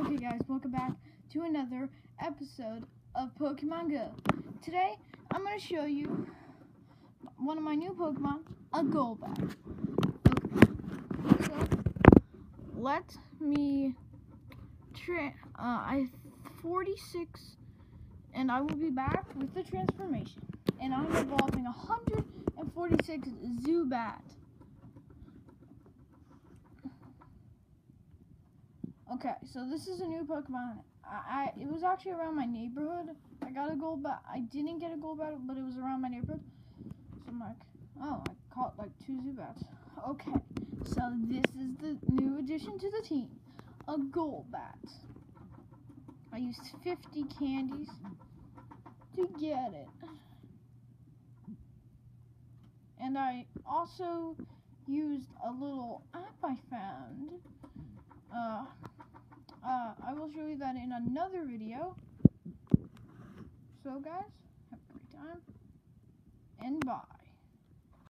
Okay guys, welcome back to another episode of Pokemon Go. Today, I'm going to show you one of my new Pokemon, a Golbat. Okay. So, let me tra- uh, I 46 and I will be back with the transformation. And I'm evolving 146 Zubat. Okay, so this is a new Pokemon. I, I it was actually around my neighborhood. I got a Golbat. I didn't get a Golbat, but it was around my neighborhood. So I'm like, oh, I caught like two Zubats. Okay, so this is the new addition to the team, a Golbat. I used 50 candies to get it. And I also used a little app I found. Uh, I will show you that in another video. So guys, have a great time, and bye.